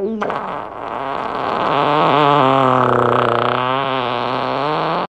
Wow.